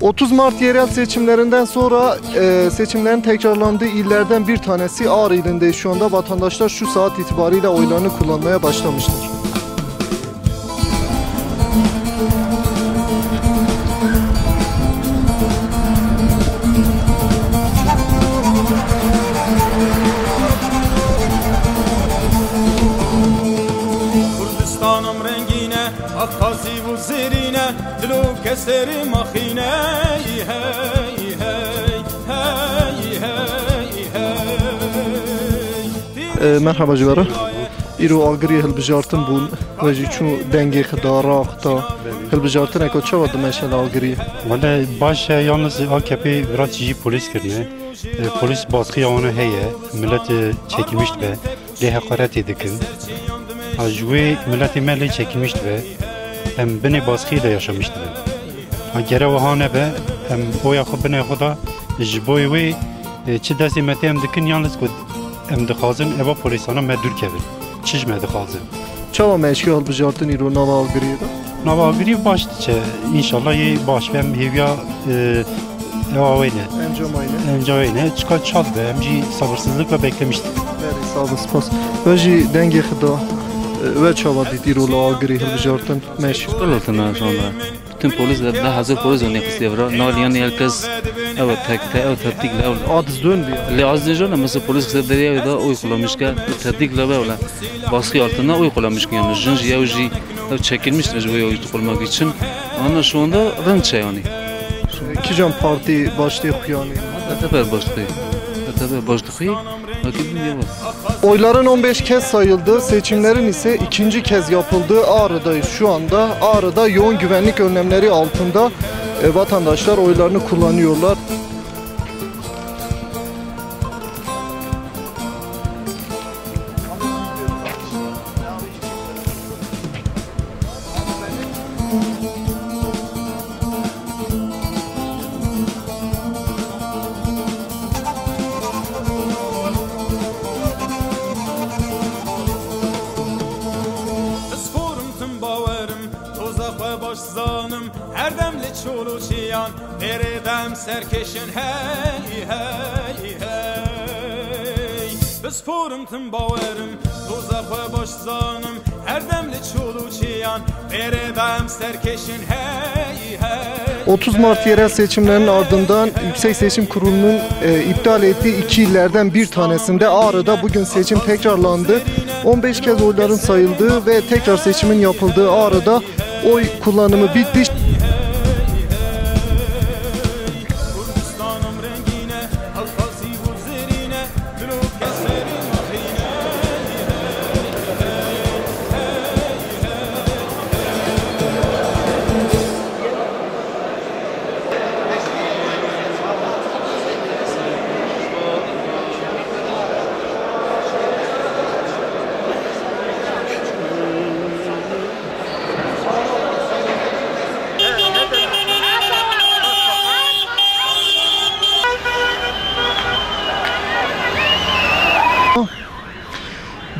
30 Mart yerel seçimlerinden sonra e, seçimlerin tekrarlandığı illerden bir tanesi Ağrı ilindeyiz şu anda. Vatandaşlar şu saat itibariyle oylarını kullanmaya başlamıştır. Kurdistanım rengine Akkazi bu zerine Dilo keseri mahine Hey hey hey hey hey hey E, merhaba cigara. İro agri hilbijartin bun ve jî çû dengê xida raxta hilbijartin eko çawa dimeşe li agiriyê. Valla baş yalnız AKP biraz jî polis kirine. E, Polis baskıya onu heye. Millet e, çekilmiş ve le hakaret dikin. Ajwe milleti mele çekilmiş ve hem beni baskıyla yaşamıştı. Ha gere o hane be hem o yakı bine xuda jboy ve e, çi desti mete hem dikin yalnız ku hem dixazin eva polisana me dür kevin. Çiş me dixazin. Çawa me eşkî hilbijartin îro nava agiriyê de. Nava gri baş diçe inşallah ye baş ve hem hevya e, eva öyle. Encam aynı. Encayne çıkar çal ve hem sabırsızlıkla beklemiştik. Berê sağ ol spas. Ve jî dengê xida e, ve çawa dît îro li agirî hilbijartin meşî. Kırıltına sonra. Bütün polis de daha hazır polis onu kısıtıyor. Nal yani herkes evet tekte evet tepkikle evet. Adız dön bir. Le az diyeceğim mesela polis kısıtıyor da oy kullanmış ki tepkikle böyle baskı altında oy kullanmış ki yani jinji ya uji çekilmiştir bu oy kullanmak için. Ama şu anda rınça yani. İki can parti başlığı xuyanî. Teper başlıyor. Teper başlıyor. Oyların 15 kez sayıldığı, seçimlerin ise ikinci kez yapıldığı Ağrı'dayız şu anda. Ağrı'da yoğun güvenlik önlemleri altında e, vatandaşlar oylarını kullanıyorlar. Çiyan Neredem serkeşin? Hey hey hey. Sporum tüm baverim Tozak ve baş zanım. Her demli çolu çiyan Neredem serkeşin? Hey hey 30 Mart yerel seçimlerinin ardından Yüksek Seçim Kurulu'nun e, iptal ettiği iki illerden bir tanesinde Ağrı'da bugün seçim tekrarlandı. 15 kez oyların sayıldığı ve tekrar seçimin yapıldığı Ağrı'da oy kullanımı bitti.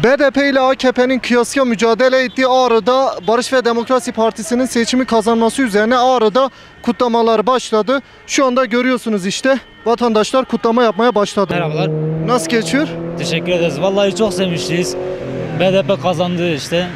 BDP ile AKP'nin kıyasıya mücadele ettiği Ağrı'da Barış ve Demokrasi Partisi'nin seçimi kazanması üzerine Ağrı'da kutlamalar başladı. Şu anda görüyorsunuz işte vatandaşlar kutlama yapmaya başladı. Merhabalar. Nasıl geçiyor? Teşekkür ederiz. Vallahi çok sevmişliyiz. BDP kazandı işte.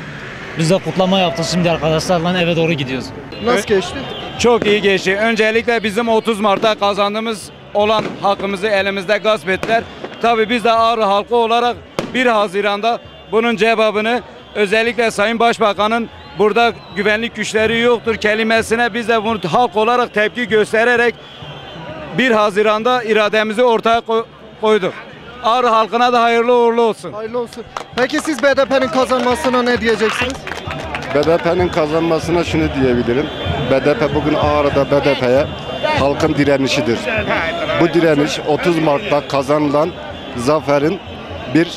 Biz de kutlama yaptık. Şimdi arkadaşlarla eve doğru gidiyoruz. Nasıl geçti? Çok iyi geçti. Öncelikle bizim 30 Mart'ta kazandığımız olan hakkımızı elimizde gasp ettiler. Tabii biz de Ağrı halkı olarak 1 Haziran'da bunun cevabını özellikle Sayın Başbakan'ın burada güvenlik güçleri yoktur kelimesine biz de bunu halk olarak tepki göstererek 1 Haziran'da irademizi ortaya koy- koyduk. Ağrı halkına da hayırlı uğurlu olsun. Hayırlı olsun. Peki siz BDP'nin kazanmasına ne diyeceksiniz? BDP'nin kazanmasına şunu diyebilirim. BDP bugün Ağrı'da BDP'ye halkın direnişidir. Bu direniş 30 Mart'ta kazanılan zaferin bir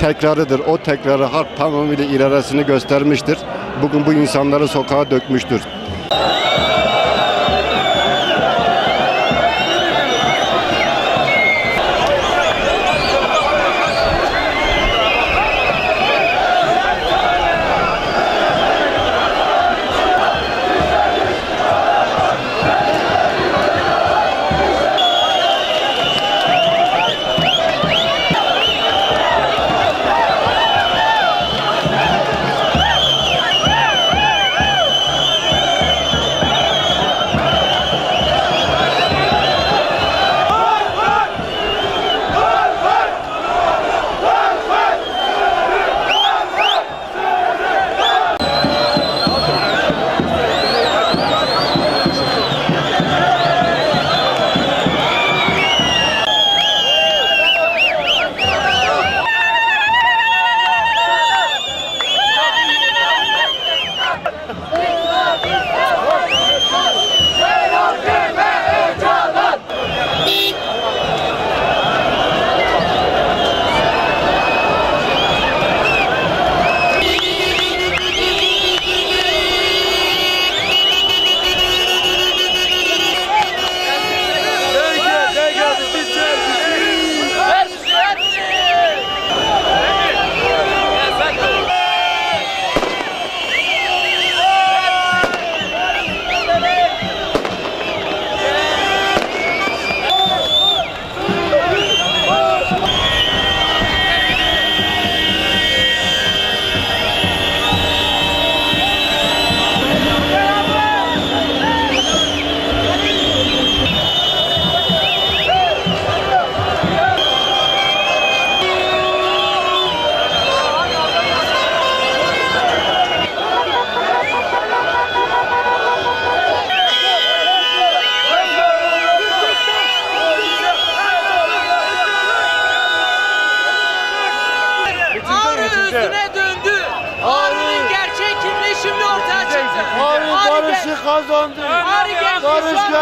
tekrarıdır. O tekrarı halk tamamıyla iradesini göstermiştir. Bugün bu insanları sokağa dökmüştür.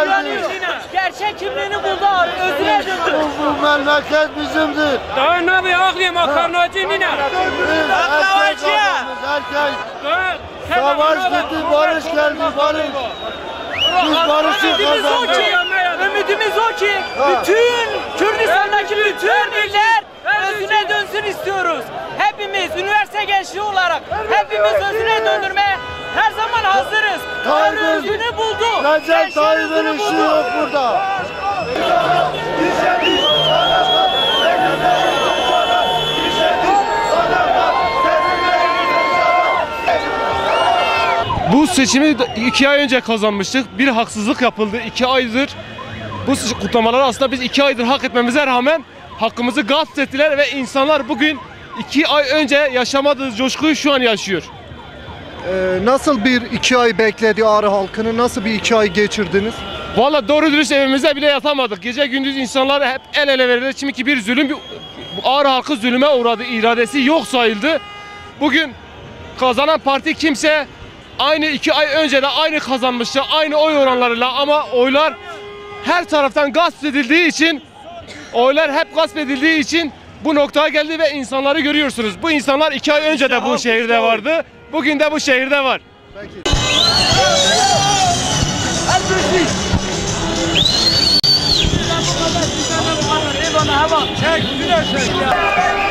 Uyanıyor. Gerçek kimliğini buldu abi. Özüne döndü. Bu memleket bizimdir. Daha ne bir aklı makarnacı nine. Adamız, erkek. Savaş gitti, barış geldi, barış. Biz barışı kazandık. ki, ümidimiz o ki bütün Kürdistan'daki bütün diller özüne dönsün istiyoruz. Hepimiz üniversite gençliği olarak hepimiz özüne döndürmeye her zaman hazırız. Tayyip'in- özünü buldu. Recep Gençler Tayyip'in işi yok burada. Bu seçimi iki ay önce kazanmıştık. Bir haksızlık yapıldı. iki aydır bu kutlamaları aslında biz iki aydır hak etmemize rağmen hakkımızı gasp ettiler ve insanlar bugün iki ay önce yaşamadığı coşkuyu şu an yaşıyor. Ee, nasıl bir iki ay bekledi Ağrı halkını? Nasıl bir iki ay geçirdiniz? Valla doğru dürüst evimizde bile yatamadık. Gece gündüz insanlar hep el ele verirler. Çünkü bir zulüm, bir ağır halkı zulüme uğradı. iradesi yok sayıldı. Bugün kazanan parti kimse aynı iki ay önce de aynı kazanmıştı. Aynı oy oranlarıyla ama oylar her taraftan gasp edildiği için oylar hep gasp edildiği için bu noktaya geldi ve insanları görüyorsunuz. Bu insanlar iki ay önce de bu şehirde vardı. Bugün de bu şehirde var. Erdağ